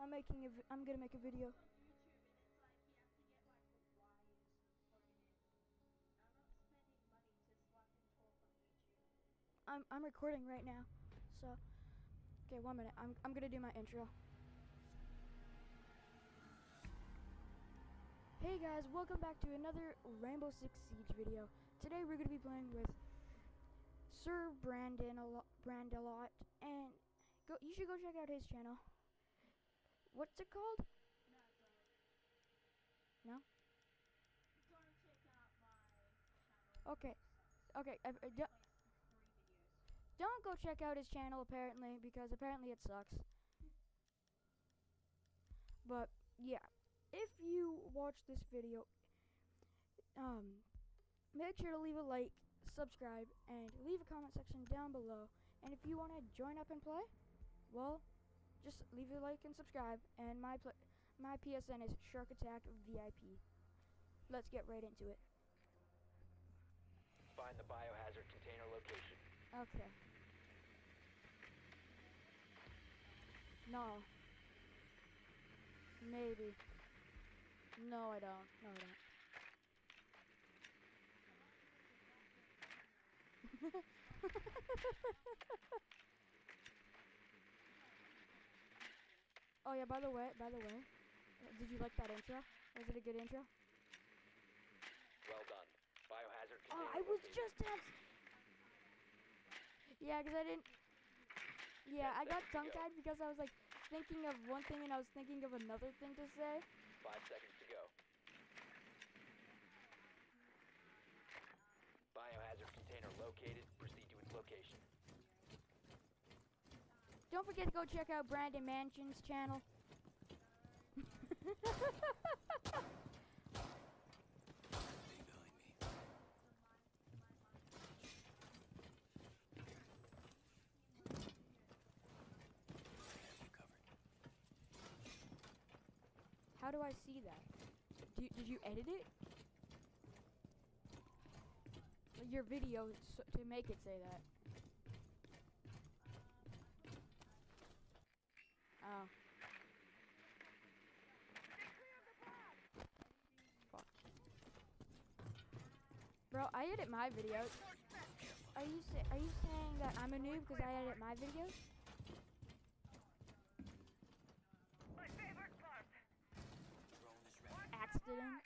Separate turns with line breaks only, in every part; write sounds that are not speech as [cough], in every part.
I'm making a. I'm gonna make a video. I'm I'm recording right now, so. Okay, one minute. I'm I'm gonna do my intro. Hey guys, welcome back to another Rainbow Six Siege video. Today we're gonna be playing with Sir Brandon a lot, Brandalot, and go. You should go check out his channel. What's it called? No. Okay. Okay. Uh, uh, do- don't go check out his channel apparently because apparently it sucks. But yeah, if you watch this video, um, make sure to leave a like, subscribe, and leave a comment section down below. And if you want to join up and play, well, just leave a like and subscribe. And my pl- my PSN is Shark Attack VIP. Let's get right into it.
Find the biohazard container location.
Okay. No. Maybe. No, I don't. No, I don't. [laughs] oh yeah, by the way, by the way, did you like that intro? Was it a good intro?
Well done. Biohazard
Oh, I was just at. Yeah, because I didn't. Yeah, I got tongue tied because I was like thinking of one thing and I was thinking of another thing to say.
Five seconds to go. Biohazard container located. Proceed to its location.
Don't forget to go check out Brandon Mansion's channel. How do I see that? Do, did you edit it? Your video to make it say that. Oh. Fuck. Bro, I edit my videos. Are you are you saying that I'm a noob because I edit my videos?
My favorite part.
Accident.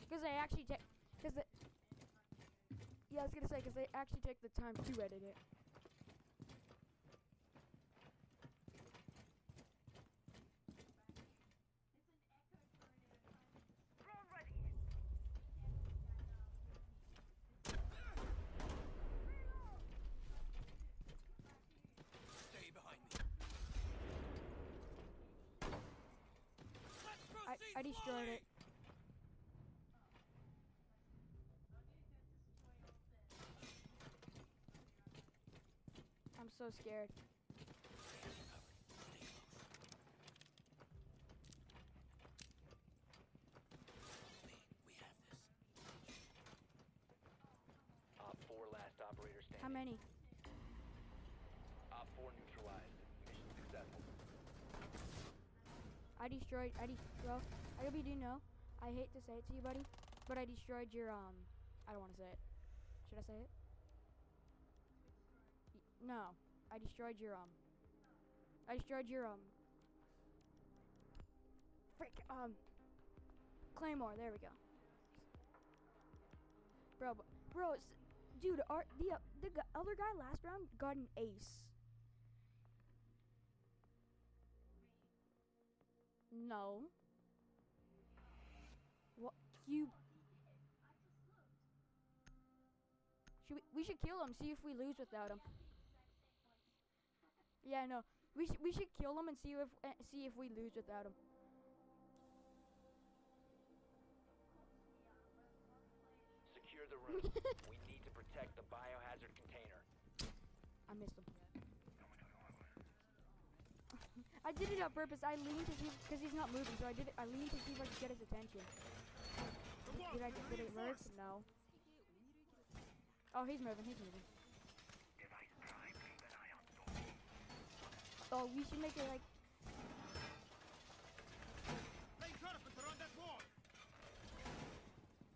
Because I actually take, because yeah, I was gonna say because they actually take the time to edit it.
Drone ready.
Stay behind me. Let's
I, destroyed it. I'm so scared.
I have you covered. Stay close. Follow me. We have this.
OPFOR last operator standing.
How many?
OPFOR neutralized. Mission successful.
I destroyed. I destroyed, well, I hope you do know. I hate to say it to you, buddy, but I destroyed your um. I don't want to say it. Should I say it? No, I destroyed your um. I destroyed your um. Frick um. Claymore. There we go. Bro, bro, dude, our the uh, the other guy last round got an ace. No. You? Should we? We should kill him. See if we lose without him. Yeah, no. We should. We should kill him and see if uh, see if we lose without him.
Secure the room. [laughs] we need to protect the biohazard container.
I missed him. [laughs] I did it on purpose. I leaned to see because he's not moving, so I did it. I leaned to see if I could get his attention. Did I did it work? No. Oh, he's moving. He's moving. Oh, we should make it like.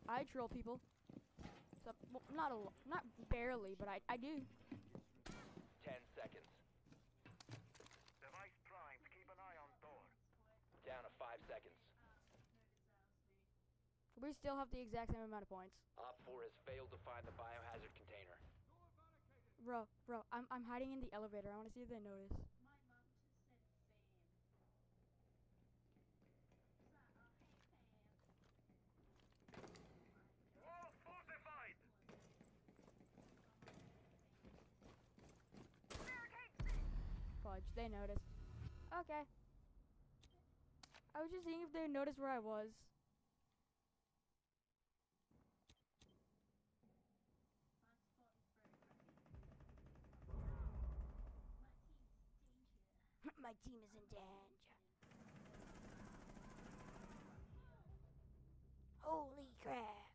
I troll people. So, well, not a lot, not barely, but I I do.
Ten seconds.
We still have the exact same amount of points.
OPFOR has failed to find the biohazard container.
Bro, bro, I'm, I'm hiding in the elevator. I want to see if they notice.
Wall fortified.
Fudge, they noticed. Okay. I was just seeing if they noticed where I was. My team is in danger. Holy crap.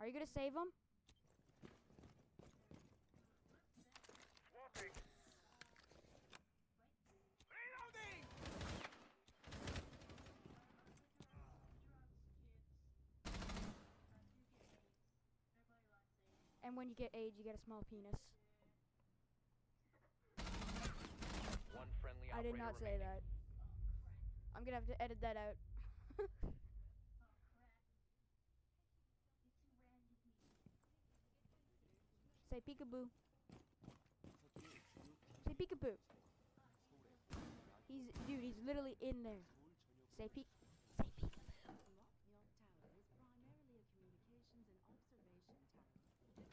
Are you gonna save him?
Swapping.
Reloading!
And when you get age, you get a small penis.
One friendly
I did not say
remaining.
that. I'm gonna have to edit that out. [laughs] Say peekaboo. Say peekaboo. He's dude. He's literally in there. Say peek. Say peekaboo.
Lockney Tower was primarily a communications and observation tower.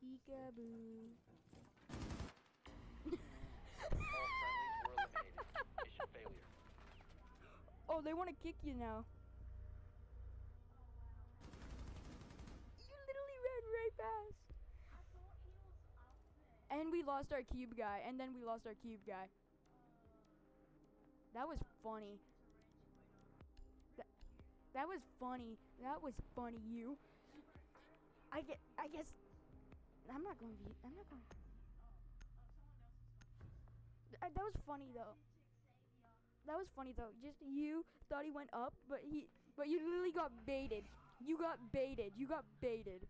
Peekaboo.
All friendlies were eliminated. Mission failure.
Oh, they want to kick you now. You literally ran right past. And we lost our cube guy, and then we lost our cube guy. That was funny. That, was funny. That was funny, you. I get. I guess. I'm not going to be. I'm not going. Th- that was funny though. That was funny though. Just you thought he went up, but he, but you literally got baited. You got baited. You got baited.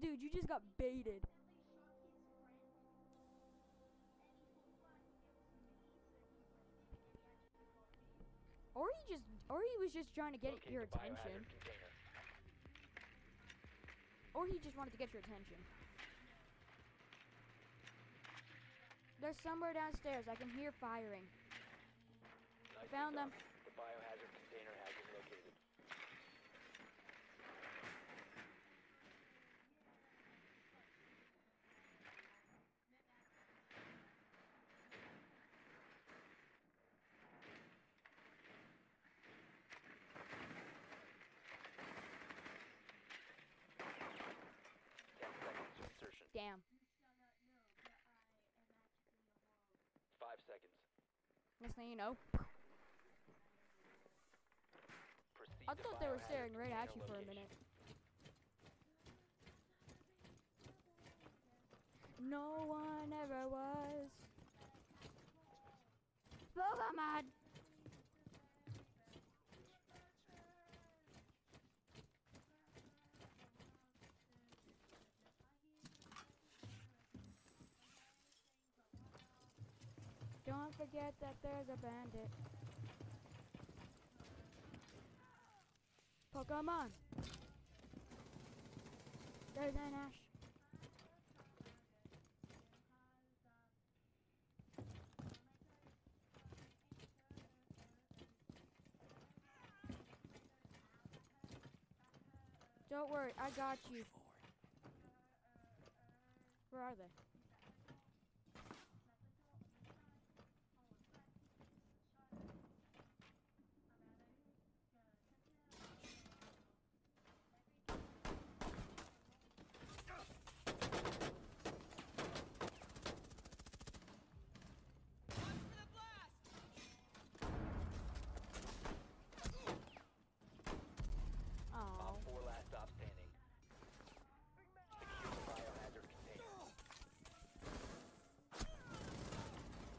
Dude, you just got baited. Or he just, or he was just trying to get
Locate
your attention. Or he just wanted to get your attention. They're somewhere downstairs. I can hear firing. Found them.
done. The biohazard container has been located. Ten seconds to insertion.
Damn.
Five seconds.
Next thing you know, I thought they were staring right at you for a minute. No one ever was. Pokemon! Don't forget that there's a bandit. Pokemon! There's an Ash. Don't worry, I got you. Where are they?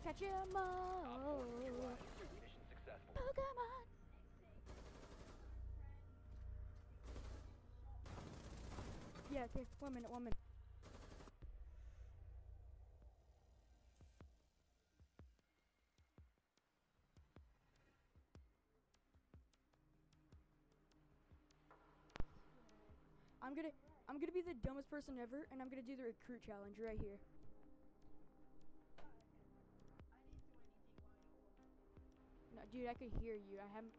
Pokemon.
Mission successful.
Pokemon. Yeah, okay, one minute, one minute. I'm gonna I'm gonna be the dumbest person ever and I'm gonna do the recruit challenge right here. Dude, I could hear you. I haven't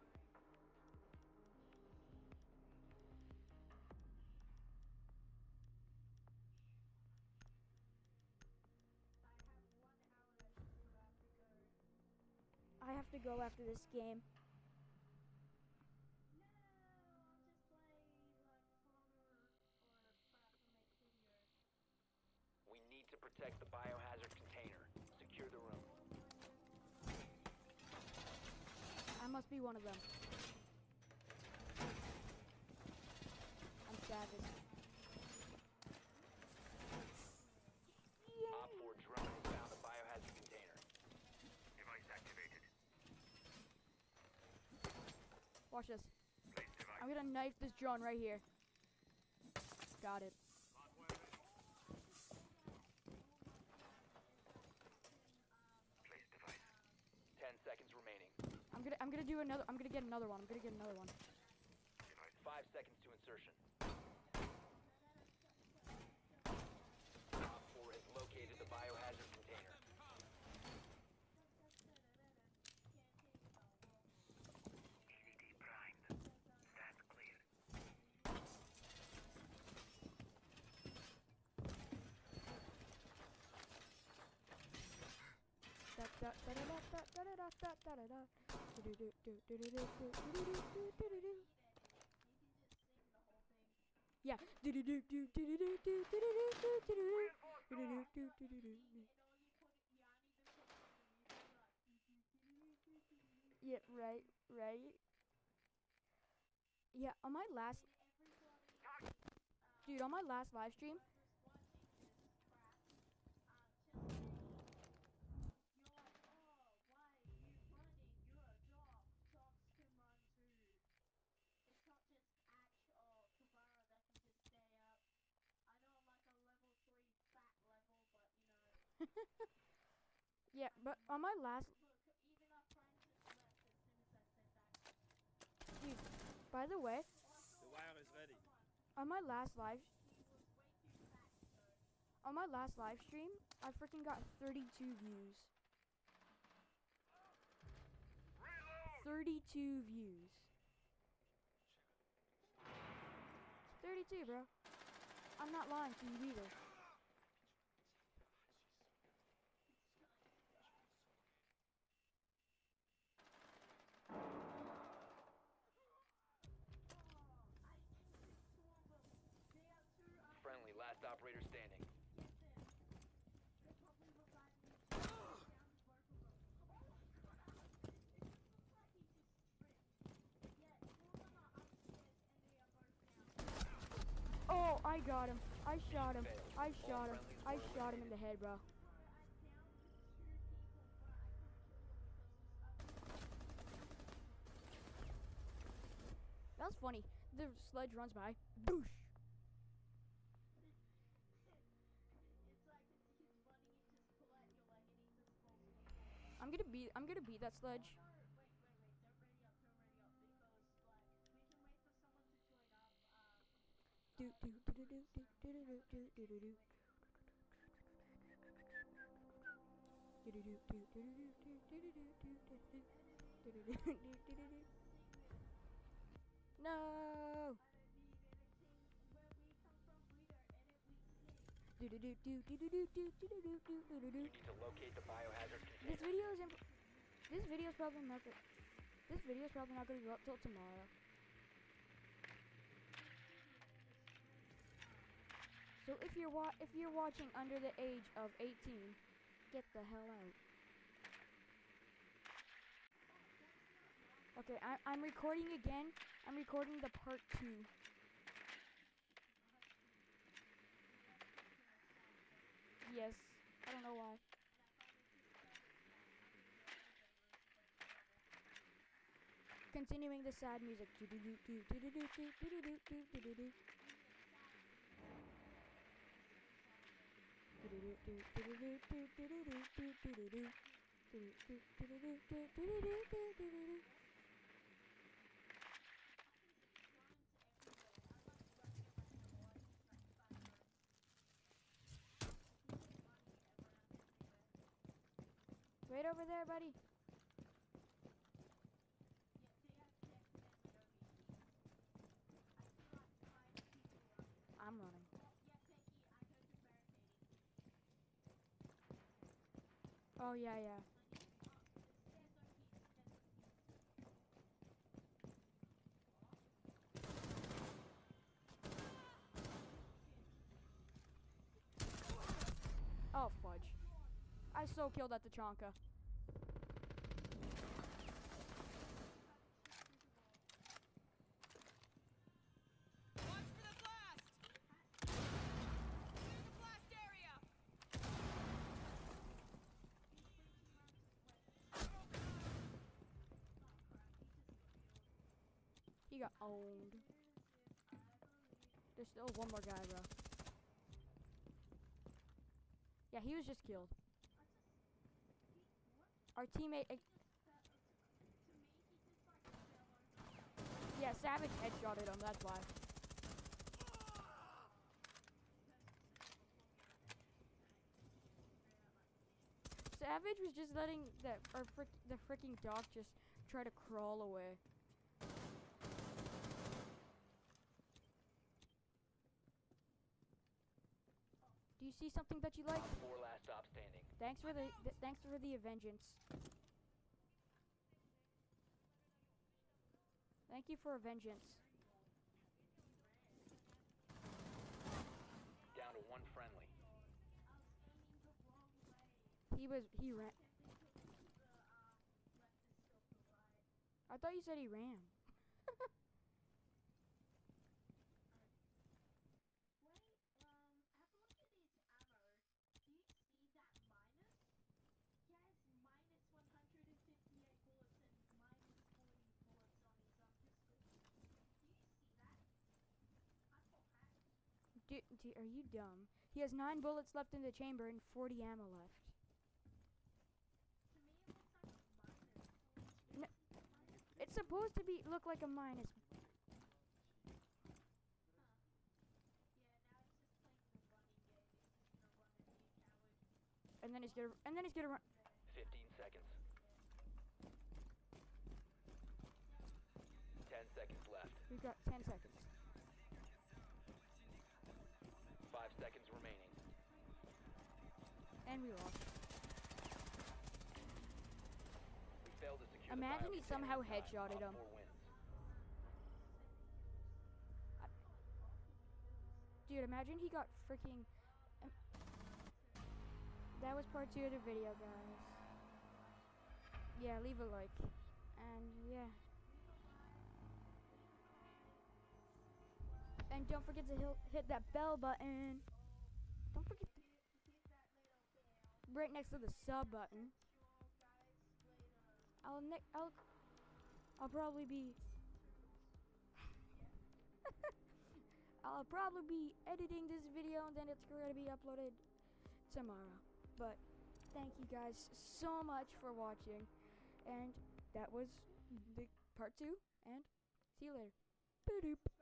I have to go after this game. Must be one of them. I'm savage.
Op 4 drone found the biohazard container.
Device activated.
Watch this. I'm gonna knife this drone right here. Got it.
Place device.
10 seconds remaining.
I'm gonna I'm gonna do another I'm gonna get another one. I'm gonna get another one.
Device.
5 seconds to insertion. Op 4 has located the biohazard container.
EVD primed. Stand clear.
Da da da da da da da da da da da. Do do do. Yeah. Do do do do do do do do do do do do do. Do do do do do do do. Yeah, right, right. Yeah, on my last Dude, on my last live stream, Yeah, but on my last Dude, by the way,
The wire is ready.
on my last live on my last live stream, I freaking got 32 views. 32 views. 32, bro. I'm not lying to you either.
Friendly, last operator standing.
Oh, I got him. I shot him. I shot him. I shot him in the head, bro. That was funny. The sledge runs by. Boosh. I'm gonna beat. I'm gonna beat that sledge.
Biohazard
This video is this video is probably not gonna this video is probably not gonna go up till tomorrow. So if you're wa if you're watching under the age of 18, get the hell out. Okay, I I'm recording again. I'm recording the part two. Yes, I don't know why. Continuing the sad music. Right over there, buddy. I'm running. Oh yeah, yeah. Oh fudge. I so killed that Tachanka. Got owned. There's still one more guy, bro. Yeah, he was just killed. Our teammate. Eh, yeah, Savage headshotted him, that's why. Savage was just letting the our frick, the freaking dog just try to crawl away. You see something that you like?
4 last stop standing.
Thanks for the th- thanks for the vengeance. Thank you for a vengeance.
Down to one friendly.
He was he ran. I thought you said he ran. [laughs] Do, do, are you dumb? He has nine bullets left in the chamber and 40 ammo left. N- It's supposed to be look like a minus. And then he's gonna and then he's gonna run.
15 seconds. 10 seconds left.
We've got 10 seconds.
5 seconds remaining.
And we lost.
We failed to secure
Imagine he somehow headshotted him.
4 wins.
Dude, imagine he got freaking. um, that was part two of the video, guys. Yeah, leave a like. And yeah. And don't forget to hit that bell button. Don't forget. Right next to the sub button. I'll ne- I'll I'll probably be [laughs] I'll probably be editing this video and then it's to be uploaded tomorrow. But thank you guys so much for watching. And that was the part two. And see you later. Boop.